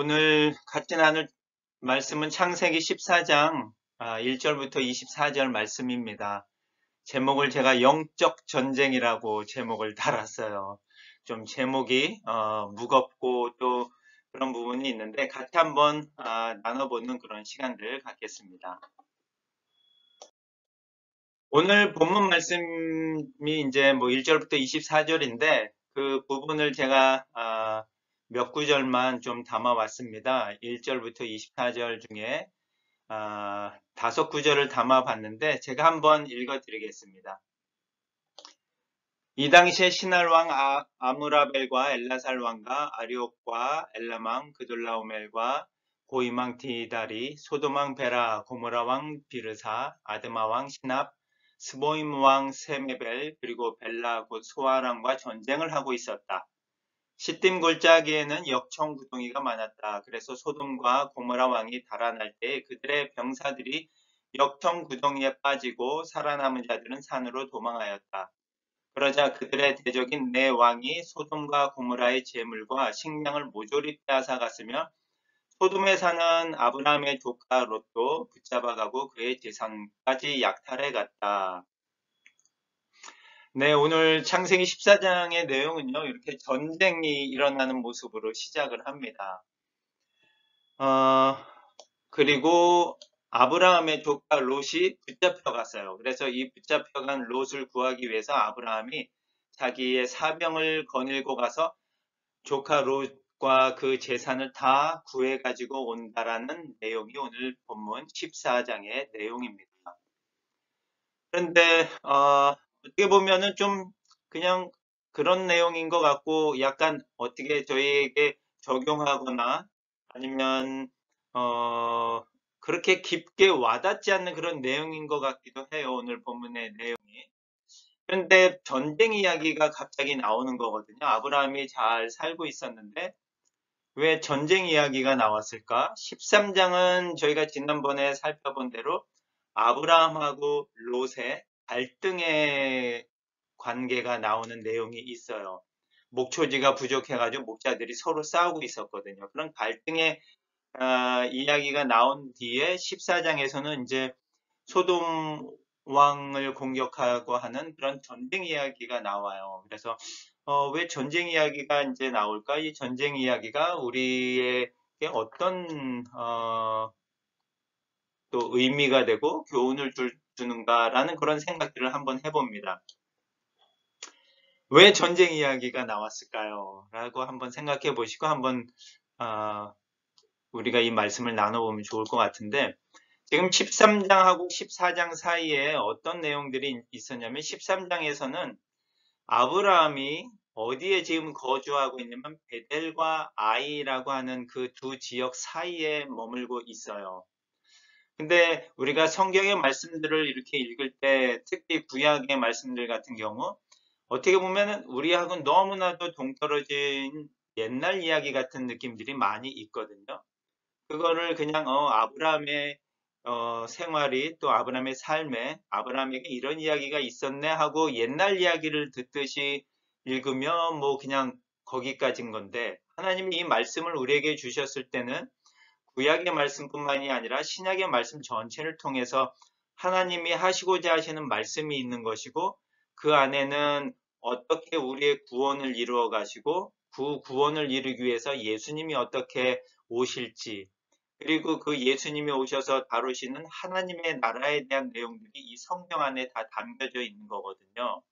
오늘 같이 나눌 말씀은 창세기 14장 1절부터 아, 24절 말씀입니다. 제목을 제가 영적 전쟁이라고 제목을 달았어요. 좀 제목이 어, 무겁고 또 그런 부분이 있는데 같이 한번 아, 나눠보는 그런 시간들 갖겠습니다. 오늘 본문 말씀이 이제 뭐 1절부터 24절인데 그 부분을 제가 아, 몇 구절만 좀 담아왔습니다. 1절부터 24절 중에 아, 다섯 구절을 담아봤는데 제가 한번 읽어드리겠습니다. 이 당시에 신할왕 아, 아무라벨과 엘라살 왕과 아리옥과 엘라망 그돌라오멜과 고이망 티다리 소도망 베라 고모라왕 비르사 아드마왕 시납 스보임 왕 세메벨 그리고 벨라 곧 소아랑과 전쟁을 하고 있었다. 시딤 골짜기에는 역청 구덩이가 많았다. 그래서 소돔과 고모라 왕이 달아날 때 그들의 병사들이 역청 구덩이에 빠지고 살아남은 자들은 산으로 도망하였다. 그러자 그들의 대적인 내 왕이 소돔과 고모라의 재물과 식량을 모조리 빼앗아 갔으며 소돔에 사는 아브라함의 조카 롯도 붙잡아가고 그의 재산까지 약탈해 갔다. 네, 오늘 창세기 14장의 내용은요, 이렇게 전쟁이 일어나는 모습으로 시작을 합니다. 어, 그리고 아브라함의 조카 롯이 붙잡혀 갔어요. 그래서 이 붙잡혀간 롯을 구하기 위해서 아브라함이 자기의 사병을 거닐고 가서 조카 롯과 그 재산을 다 구해가지고 온다라는 내용이 오늘 본문 14장의 내용입니다. 그런데 어, 어떻게 보면은 좀 그냥 그런 내용인 것 같고 약간 어떻게 저희에게 적용하거나 아니면 어 그렇게 깊게 와닿지 않는 그런 내용인 것 같기도 해요. 오늘 본문의 내용이. 그런데 전쟁 이야기가 갑자기 나오는 거거든요. 아브라함이 잘 살고 있었는데 왜 전쟁 이야기가 나왔을까? 13장은 저희가 지난번에 살펴본 대로 아브라함하고 롯의 갈등의 관계가 나오는 내용이 있어요. 목초지가 부족해가지고 목자들이 서로 싸우고 있었거든요. 그런 갈등의 어, 이야기가 나온 뒤에 14장에서는 이제 소돔 왕을 공격하고 하는 그런 전쟁 이야기가 나와요. 그래서 어, 왜 전쟁 이야기가 이제 나올까? 이 전쟁 이야기가 우리에게 어떤 어, 또 의미가 되고 교훈을 줄 주는가라는 그런 생각들을 한번 해봅니다. 왜 전쟁 이야기가 나왔을까요? 라고 한번 생각해 보시고 한번 어, 우리가 이 말씀을 나눠보면 좋을 것 같은데 지금 13장하고 14장 사이에 어떤 내용들이 있었냐면 13장에서는 아브라함이 어디에 지금 거주하고 있냐면 베델과 아이라고 하는 그 두 지역 사이에 머물고 있어요. 근데 우리가 성경의 말씀들을 이렇게 읽을 때 특히 구약의 말씀들 같은 경우 어떻게 보면 우리하고는 너무나도 동떨어진 옛날 이야기 같은 느낌들이 많이 있거든요. 그거를 그냥 어, 아브라함의 어, 생활이 또 아브라함의 삶에 아브라함에게 이런 이야기가 있었네 하고 옛날 이야기를 듣듯이 읽으면 뭐 그냥 거기까지인 건데 하나님이 이 말씀을 우리에게 주셨을 때는 구약의 말씀뿐만이 아니라 신약의 말씀 전체를 통해서 하나님이 하시고자 하시는 말씀이 있는 것이고 그 안에는 어떻게 우리의 구원을 이루어 가시고 그 구원을 이루기 위해서 예수님이 어떻게 오실지 그리고 그 예수님이 오셔서 다루시는 하나님의 나라에 대한 내용들이 이 성경 안에 다 담겨져 있는 거거든요.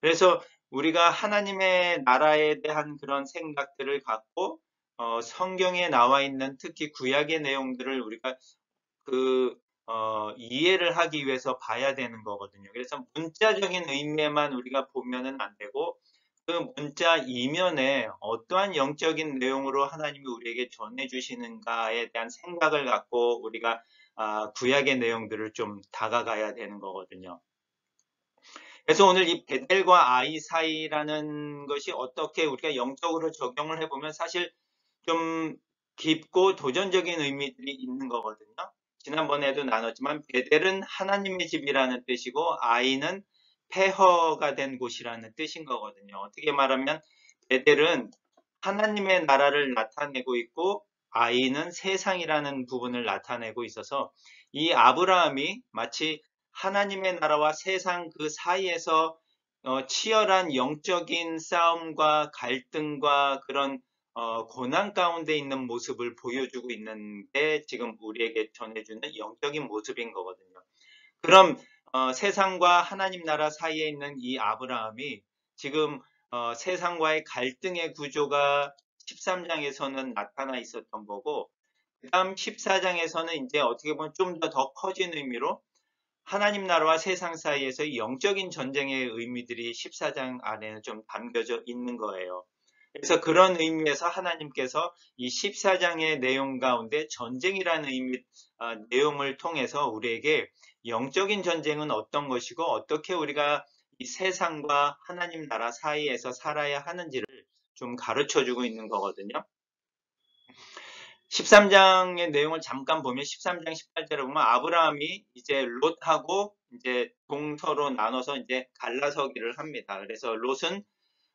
그래서 우리가 하나님의 나라에 대한 그런 생각들을 갖고 어, 성경에 나와 있는 특히 구약의 내용들을 우리가 그 어, 이해를 하기 위해서 봐야 되는 거거든요. 그래서 문자적인 의미에만 우리가 보면은 안 되고 그 문자 이면에 어떠한 영적인 내용으로 하나님이 우리에게 전해 주시는가에 대한 생각을 갖고 우리가 아, 구약의 내용들을 좀 다가가야 되는 거거든요. 그래서 오늘 이 베델과 아이 사이라는 것이 어떻게 우리가 영적으로 적용을 해보면 사실 좀 깊고 도전적인 의미들이 있는 거거든요. 지난번에도 나눴지만 베델은 하나님의 집이라는 뜻이고 아이는 폐허가 된 곳이라는 뜻인 거거든요. 어떻게 말하면 베델은 하나님의 나라를 나타내고 있고 I는 세상이라는 부분을 나타내고 있어서 이 아브라함이 마치 하나님의 나라와 세상 그 사이에서 어, 치열한 영적인 싸움과 갈등과 그런 어, 고난 가운데 있는 모습을 보여주고 있는 게 지금 우리에게 전해주는 영적인 모습인 거거든요. 그럼 어, 세상과 하나님 나라 사이에 있는 이 아브라함이 지금 어, 세상과의 갈등의 구조가 13장에서는 나타나 있었던 거고 그 다음 14장에서는 이제 어떻게 보면 좀 더 더 커진 의미로 하나님 나라와 세상 사이에서 영적인 전쟁의 의미들이 14장 안에는 좀 담겨져 있는 거예요. 그래서 그런 의미에서 하나님께서 이 14장의 내용 가운데 전쟁이라는 의미, 어, 내용을 통해서 우리에게 영적인 전쟁은 어떤 것이고 어떻게 우리가 이 세상과 하나님 나라 사이에서 살아야 하는지를 좀 가르쳐 주고 있는 거거든요. 13장의 내용을 잠깐 보면 13장 18절에 보면 아브라함이 이제 롯하고 이제 동서로 나눠서 이제 갈라서기를 합니다. 그래서 롯은 어,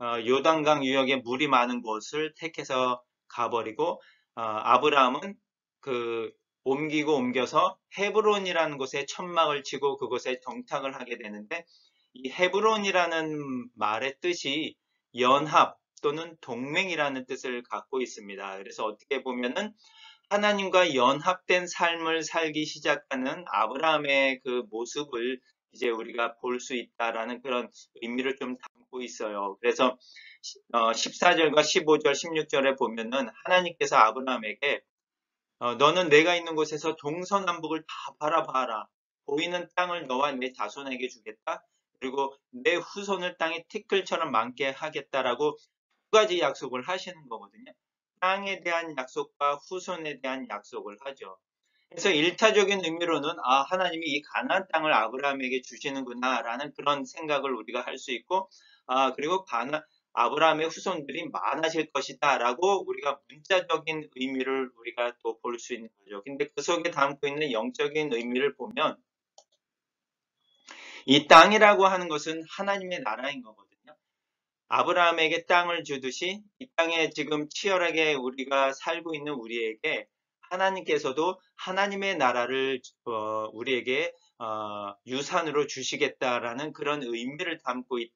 요단강 유역에 물이 많은 곳을 택해서 가버리고 어, 아브라함은 그 옮기고 옮겨서 헤브론이라는 곳에 천막을 치고 그곳에 정착을 하게 되는데 이 헤브론이라는 말의 뜻이 연합 또는 동맹이라는 뜻을 갖고 있습니다. 그래서 어떻게 보면은 하나님과 연합된 삶을 살기 시작하는 아브라함의 그 모습을 이제 우리가 볼 수 있다라는 그런 의미를 좀 담고 있어요. 그래서 14절과 15절, 16절에 보면은 하나님께서 아브라함에게 어, 너는 내가 있는 곳에서 동서남북을 다 바라봐라. 보이는 땅을 너와 내 자손에게 주겠다. 그리고 내 후손을 땅에 티끌처럼 많게 하겠다라고 두 가지 약속을 하시는 거거든요. 땅에 대한 약속과 후손에 대한 약속을 하죠. 그래서 일차적인 의미로는 아 하나님이 이 가나안 땅을 아브라함에게 주시는구나라는 그런 생각을 우리가 할 수 있고 아 그리고 가나 아브라함의 후손들이 많아질 것이다 라고 우리가 문자적인 의미를 우리가 또 볼 수 있는 거죠. 근데 그 속에 담고 있는 영적인 의미를 보면 이 땅이라고 하는 것은 하나님의 나라인 거거든요. 아브라함에게 땅을 주듯이 이 땅에 지금 치열하게 우리가 살고 있는 우리에게 하나님께서도 하나님의 나라를 어, 우리에게 어, 유산으로 주시겠다라는 그런 의미를 담고 있,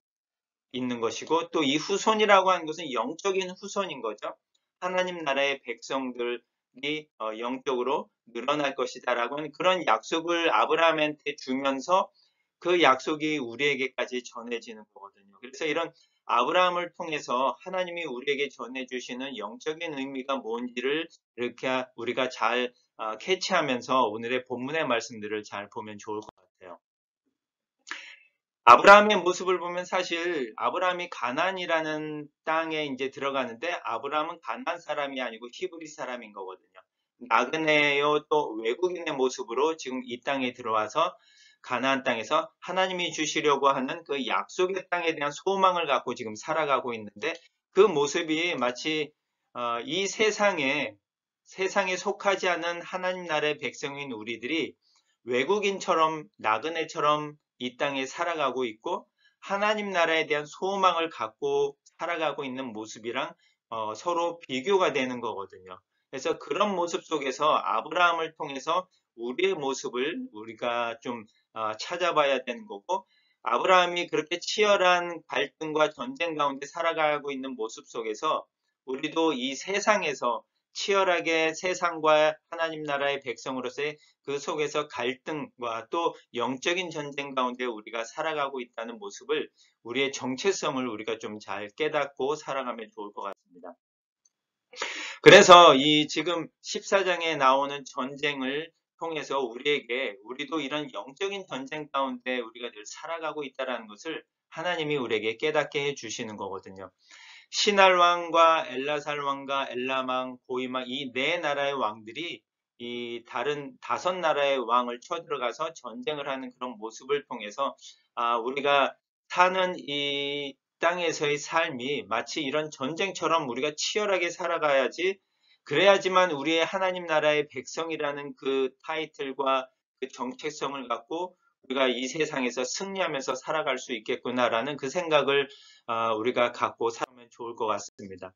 있는 것이고 또 이 후손이라고 하는 것은 영적인 후손인 거죠. 하나님 나라의 백성들이 어, 영적으로 늘어날 것이다라고 하는 그런 약속을 아브라함한테 주면서 그 약속이 우리에게까지 전해지는 거거든요. 그래서 이런 아브라함을 통해서 하나님이 우리에게 전해주시는 영적인 의미가 뭔지를 이렇게 우리가 잘 어, 캐치하면서 오늘의 본문의 말씀들을 잘 보면 좋을 것. 아브라함의 모습을 보면 사실 아브라함이 가난이라는 땅에 이제 들어가는데 아브라함은 가난 사람이 아니고 히브리 사람인 거거든요. 나그네요 또 외국인의 모습으로 지금 이 땅에 들어와서 가나안 땅에서 하나님이 주시려고 하는 그 약속의 땅에 대한 소망을 갖고 지금 살아가고 있는데 그 모습이 마치 어, 이 세상에 세상에 속하지 않은 하나님 나라의 백성인 우리들이 외국인처럼 나그네처럼 이 땅에 살아가고 있고 하나님 나라에 대한 소망을 갖고 살아가고 있는 모습이랑 어, 서로 비교가 되는 거거든요. 그래서 그런 모습 속에서 아브라함을 통해서 우리의 모습을 우리가 좀 어, 찾아봐야 되는 거고 아브라함이 그렇게 치열한 갈등과 전쟁 가운데 살아가고 있는 모습 속에서 우리도 이 세상에서 치열하게 세상과 하나님 나라의 백성으로서의 그 속에서 갈등과 또 영적인 전쟁 가운데 우리가 살아가고 있다는 모습을 우리의 정체성을 우리가 좀 잘 깨닫고 살아가면 좋을 것 같습니다. 그래서 이 지금 14장에 나오는 전쟁을 통해서 우리에게 우리도 이런 영적인 전쟁 가운데 우리가 늘 살아가고 있다는 것을 하나님이 우리에게 깨닫게 해 주시는 거거든요. 신할 왕과 엘라살 왕과 엘라망, 고이망 이 네 나라의 왕들이 이 다른 다섯 나라의 왕을 쳐들어가서 전쟁을 하는 그런 모습을 통해서 아, 우리가 사는 이 땅에서의 삶이 마치 이런 전쟁처럼 우리가 치열하게 살아가야지 그래야지만 우리의 하나님 나라의 백성이라는 그 타이틀과 그 정체성을 갖고 우리가 이 세상에서 승리하면서 살아갈 수 있겠구나라는 그 생각을 어, 우리가 갖고 살면 좋을 것 같습니다.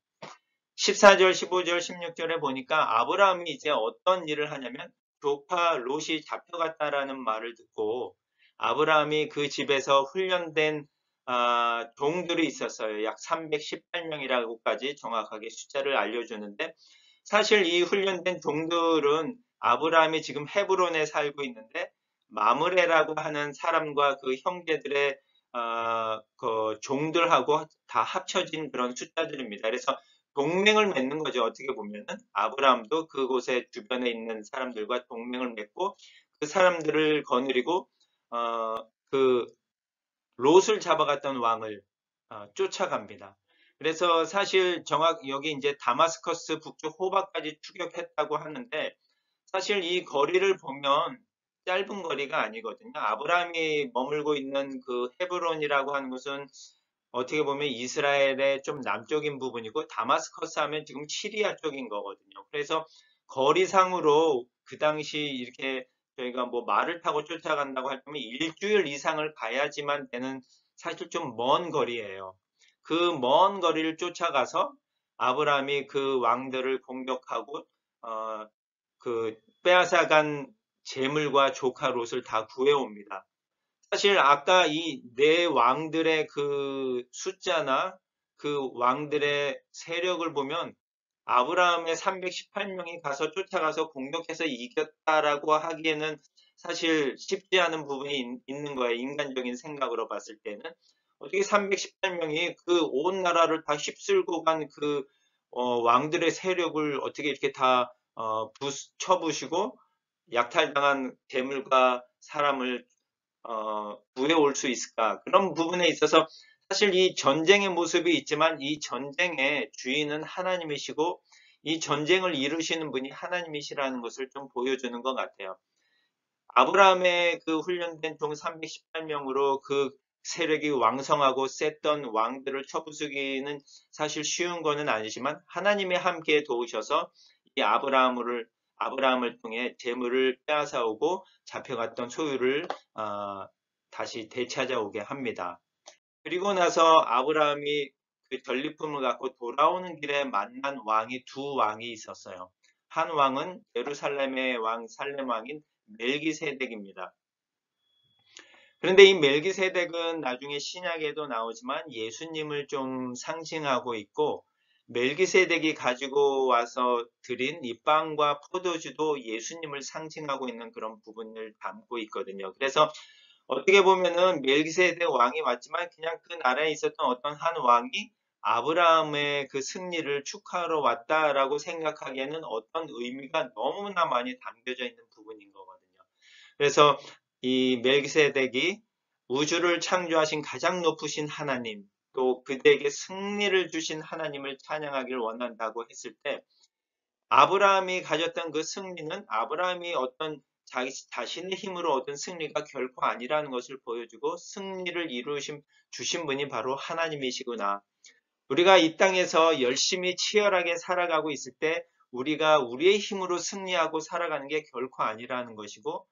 14절, 15절, 16절에 보니까 아브라함이 이제 어떤 일을 하냐면 조카 롯이 잡혀갔다라는 말을 듣고 아브라함이 그 집에서 훈련된 아, 종들이 있었어요. 약 318명이라고까지 정확하게 숫자를 알려주는데 사실 이 훈련된 종들은 아브라함이 지금 헤브론에 살고 있는데 마므레라고 하는 사람과 그 형제들의 어, 그 종들하고 다 합쳐진 그런 숫자들입니다. 그래서 동맹을 맺는 거죠. 어떻게 보면은 아브라함도 그곳에 주변에 있는 사람들과 동맹을 맺고 그 사람들을 거느리고 어, 그 롯을 잡아갔던 왕을 어, 쫓아갑니다. 그래서 사실 정확 여기 이제 다마스커스 북쪽 호바까지 추격했다고 하는데 사실 이 거리를 보면 짧은 거리가 아니거든요. 아브라함이 머물고 있는 그 헤브론이라고 하는 곳은 어떻게 보면 이스라엘의 좀 남쪽인 부분이고 다마스커스 하면 지금 시리아 쪽인 거거든요. 그래서 거리상으로 그 당시 이렇게 저희가 뭐 말을 타고 쫓아간다고 할 때면 일주일 이상을 가야지만 되는 사실 좀 먼 거리예요. 그 먼 거리를 쫓아가서 아브라함이 그 왕들을 공격하고 어, 그 빼앗아간 재물과 조카 롯을 다 구해옵니다. 사실 아까 이 네 왕들의 그 숫자나 그 왕들의 세력을 보면 아브라함의 318명이 가서 쫓아가서 공격해서 이겼다라고 하기에는 사실 쉽지 않은 부분이 있는 거예요. 인간적인 생각으로 봤을 때는. 어떻게 318명이 그 온 나라를 다 휩쓸고 간그 어, 왕들의 세력을 어떻게 이렇게 다 어, 부, 쳐부시고 약탈당한 재물과 사람을 어, 구해올 수 있을까? 그런 부분에 있어서 사실 이 전쟁의 모습이 있지만 이 전쟁의 주인은 하나님이시고 이 전쟁을 이루시는 분이 하나님이시라는 것을 좀 보여주는 것 같아요. 아브라함의 그 훈련된 종 318명으로 그 세력이 왕성하고 셌던 왕들을 쳐부수기는 사실 쉬운 것은 아니지만 하나님이 함께 도우셔서 이 아브라함을 아브라함을 통해 재물을 빼앗아오고 잡혀갔던 소유를 어, 다시 되찾아오게 합니다. 그리고 나서 아브라함이 그 전리품을 갖고 돌아오는 길에 만난 왕이 두 왕이 있었어요. 한 왕은 예루살렘의 왕 살렘 왕인 멜기세덱입니다. 그런데 이 멜기세덱은 나중에 신약에도 나오지만 예수님을 좀 상징하고 있고 멜기세덱이 가지고 와서 드린 이 빵과 포도주도 예수님을 상징하고 있는 그런 부분을 담고 있거든요. 그래서 어떻게 보면은 멜기세덱 왕이 왔지만 그냥 그 나라에 있었던 어떤 한 왕이 아브라함의 그 승리를 축하하러 왔다라고 생각하기에는 어떤 의미가 너무나 많이 담겨져 있는 부분인 거거든요. 그래서 이 멜기세덱이 우주를 창조하신 가장 높으신 하나님, 또 그대에게 승리를 주신 하나님을 찬양하기를 원한다고 했을 때 아브라함이 가졌던 그 승리는 아브라함이 어떤 자기 자신의 힘으로 얻은 승리가 결코 아니라는 것을 보여주고 승리를 이루신 주신 분이 바로 하나님이시구나. 우리가 이 땅에서 열심히 치열하게 살아가고 있을 때 우리가 우리의 힘으로 승리하고 살아가는 게 결코 아니라는 것이고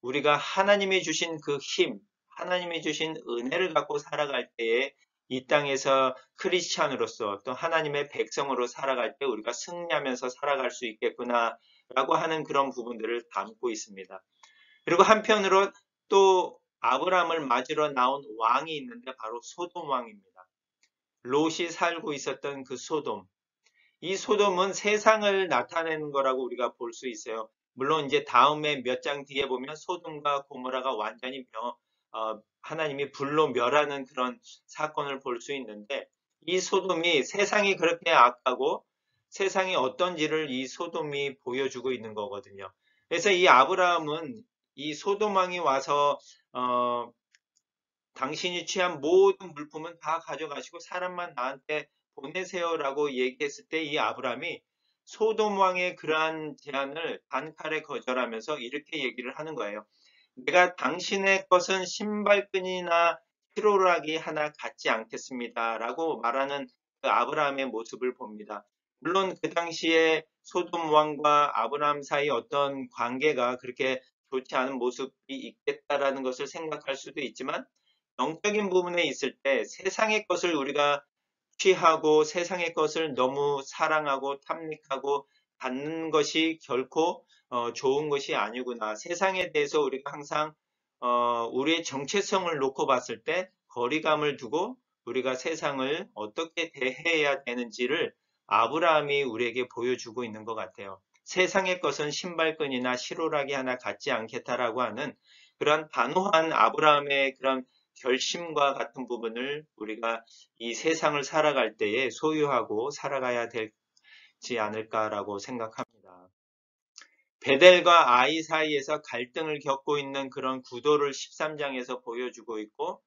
우리가 하나님이 주신 그 힘, 하나님이 주신 은혜를 갖고 살아갈 때에 이 땅에서 크리스찬으로서 또 하나님의 백성으로 살아갈 때 우리가 승리하면서 살아갈 수 있겠구나 라고 하는 그런 부분들을 담고 있습니다. 그리고 한편으로 또 아브라함을 맞으러 나온 왕이 있는데 바로 소돔 왕입니다. 롯이 살고 있었던 그 소돔. 이 소돔은 세상을 나타내는 거라고 우리가 볼 수 있어요. 물론 이제 다음에 몇 장 뒤에 보면 소돔과 고모라가 완전히 명, 어, 하나님이 불로 멸하는 그런 사건을 볼 수 있는데 이 소돔이 세상이 그렇게 악하고 세상이 어떤지를 이 소돔이 보여주고 있는 거거든요. 그래서 이 아브라함은 이 소돔왕이 와서 어, 당신이 취한 모든 물품은 다 가져가시고 사람만 나한테 보내세요라고 얘기했을 때 이 아브라함이 소돔 왕의 그러한 제안을 단칼에 거절하면서 이렇게 얘기를 하는 거예요. 내가 당신의 것은 신발끈이나 피로락이 하나 갖지 않겠습니다. 라고 말하는 그 아브라함의 모습을 봅니다. 물론 그 당시에 소돔 왕과 아브라함 사이 어떤 관계가 그렇게 좋지 않은 모습이 있겠다라는 것을 생각할 수도 있지만 영적인 부분에 있을 때 세상의 것을 우리가 취하고 세상의 것을 너무 사랑하고 탐닉하고 갖는 것이 결코 어, 좋은 것이 아니구나. 세상에 대해서 우리가 항상 어, 우리의 정체성을 놓고 봤을 때 거리감을 두고 우리가 세상을 어떻게 대해야 되는지를 아브라함이 우리에게 보여주고 있는 것 같아요. 세상의 것은 신발끈이나 시로락이 하나 갖지 않겠다라고 하는 그런 단호한 아브라함의 그런 결심과 같은 부분을 우리가 이 세상을 살아갈 때에 소유하고 살아가야 되지 않을까라고 생각합니다. 베델과 아이 사이에서 갈등을 겪고 있는 그런 구도를 13장에서 보여주고 있고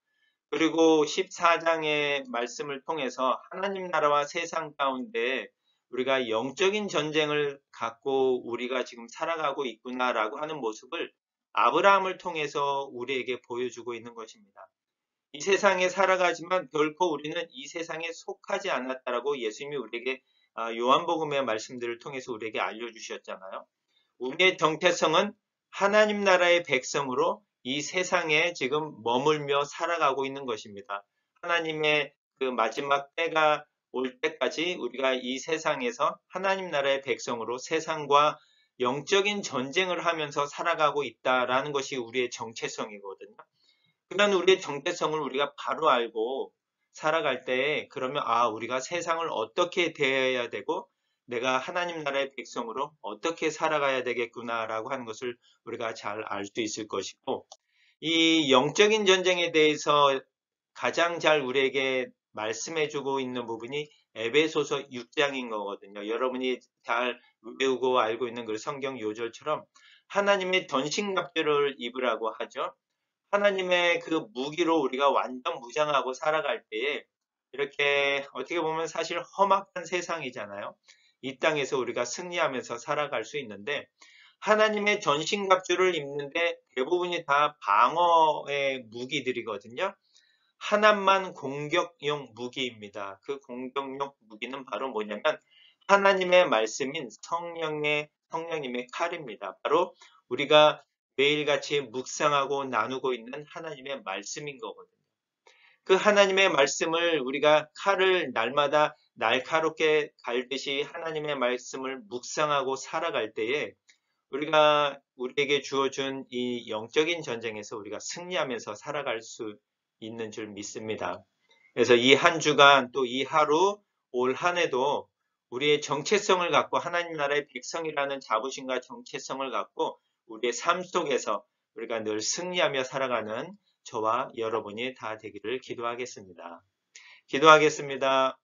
그리고 14장의 말씀을 통해서 하나님 나라와 세상 가운데 우리가 영적인 전쟁을 갖고 우리가 지금 살아가고 있구나라고 하는 모습을 아브라함을 통해서 우리에게 보여주고 있는 것입니다. 이 세상에 살아가지만 결코 우리는 이 세상에 속하지 않았다라고 예수님이 우리에게 아, 요한복음의 말씀들을 통해서 우리에게 알려주셨잖아요. 우리의 정체성은 하나님 나라의 백성으로 이 세상에 지금 머물며 살아가고 있는 것입니다. 하나님의 그 마지막 때가 올 때까지 우리가 이 세상에서 하나님 나라의 백성으로 세상과 영적인 전쟁을 하면서 살아가고 있다라는 것이 우리의 정체성이거든요. 그런 우리의 정체성을 우리가 바로 알고 살아갈 때 그러면 아 우리가 세상을 어떻게 대해야 되고 내가 하나님 나라의 백성으로 어떻게 살아가야 되겠구나라고 하는 것을 우리가 잘 알 수 있을 것이고 이 영적인 전쟁에 대해서 가장 잘 우리에게 말씀해주고 있는 부분이 에베소서 6장인 거거든요. 여러분이 잘 외우고 알고 있는 그 성경 요절처럼 하나님의 전신갑주를 입으라고 하죠. 하나님의 그 무기로 우리가 완전 무장하고 살아갈 때에 이렇게 어떻게 보면 사실 험악한 세상이잖아요. 이 땅에서 우리가 승리하면서 살아갈 수 있는데 하나님의 전신갑주를 입는데 대부분이 다 방어의 무기들이거든요. 하나만 공격용 무기입니다. 그 공격용 무기는 바로 뭐냐면 하나님의 말씀인 성령의 성령님의 칼입니다. 바로 우리가 매일같이 묵상하고 나누고 있는 하나님의 말씀인 거거든요. 그 하나님의 말씀을 우리가 칼을 날마다 날카롭게 갈듯이 하나님의 말씀을 묵상하고 살아갈 때에 우리가 우리에게 주어준 이 영적인 전쟁에서 우리가 승리하면서 살아갈 수 있는 줄 믿습니다. 그래서 이 한 주간 또 이 하루 올 한 해도 우리의 정체성을 갖고 하나님 나라의 백성이라는 자부심과 정체성을 갖고 우리의 삶 속에서 우리가 늘 승리하며 살아가는 저와 여러분이 다 되기를 기도하겠습니다. 기도하겠습니다.